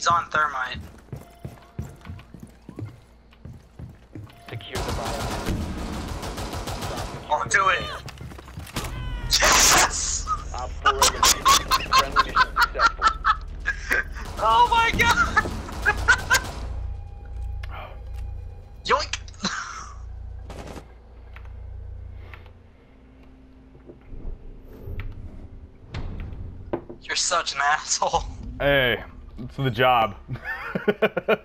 He's on thermite. Secure the biohazard. Oh, do it. Yes! Op 4 eliminated. Friendly mission successful. Oh my god! Yoink! You're such an asshole. Hey, it's the job.